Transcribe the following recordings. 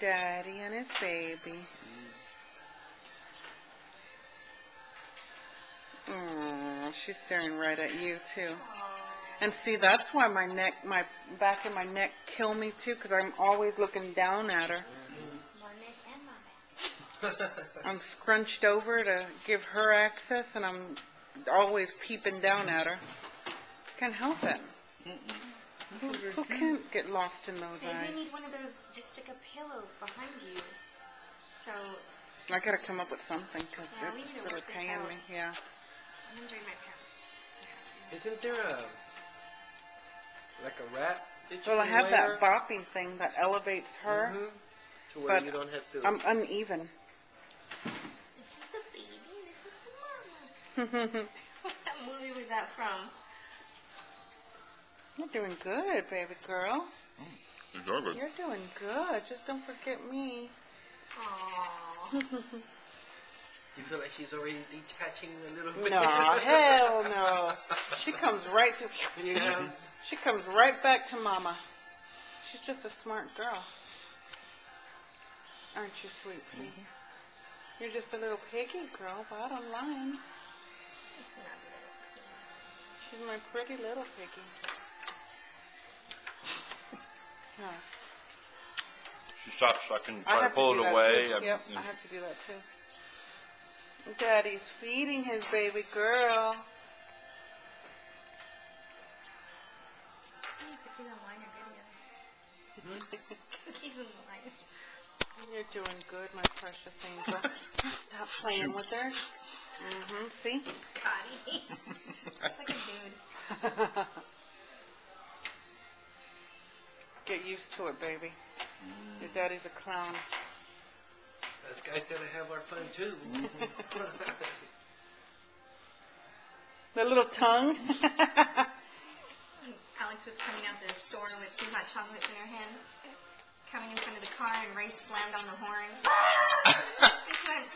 Daddy and his baby. Aw, she's staring right at you too. And see, that's why my neck, my back and my neck kill me too, because I'm always looking down at her. My neck and my back. I'm scrunched over to give her access, and I'm always peeping down at her. Can't help it. Who, who can't get lost in those Maybe eyes? you need one of those, just stick a pillow behind you. So, I gotta come up with something, because Yeah, we need to it's really paying me, yeah. I'm enjoying my pants. I have. Isn't there a like a wrap? that you Well, I have that bopping thing that elevates her. mm -hmm. To where but you don't have to. I'm uneven. This is the baby, this is the mama. What movie was that from? You're doing good, baby girl. Oh, These are good. You're doing good. Just don't forget me. Aww. you feel like she's already detaching a little bit. No, hell no. She comes right to. Yeah. She comes right back to mama. She's just a smart girl. Aren't you, sweet pea? Mm-hmm. You're just a little piggy girl, bottom line. She's my pretty little piggy. Huh. She stops sucking, I try to have pull do it that away. too. and- Yep, and I have to do that too. Daddy's feeding his baby girl. Cookies online are good together. Cookies online. You're doing good, my precious angel. Stop playing with her. Mm-hmm, see? Scotty. Just like a dude. Get used to it, baby. Your mm. daddy's a clown. Us guys gotta have our fun too. The little tongue. Alex was coming out the store with two hot chocolates in her hand, coming in front of the car, and Ray slammed on the horn. and she went, and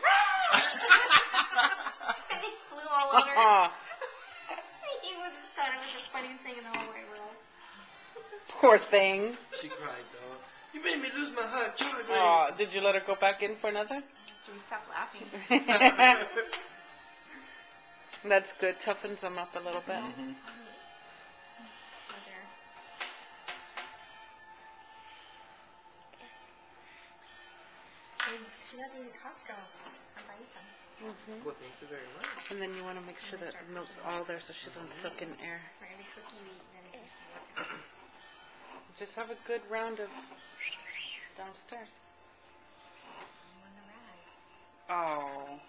ah! he flew all over. Uh-huh. He was thought it was the funniest thing in the whole world. Poor thing. she cried, though. You made me lose my hot chocolate. Aw, did you let her go back in for another? Should we stop laughing? That's good. Toughens them up a little bit. Was there? Hey, She got these at Costco. I'll buy you some. hmm Well, thank you very much. And then you want to make sure that the milk's all there so she doesn't soak in air. For every cookie you eat, then just have a good round of downstairs. Oh.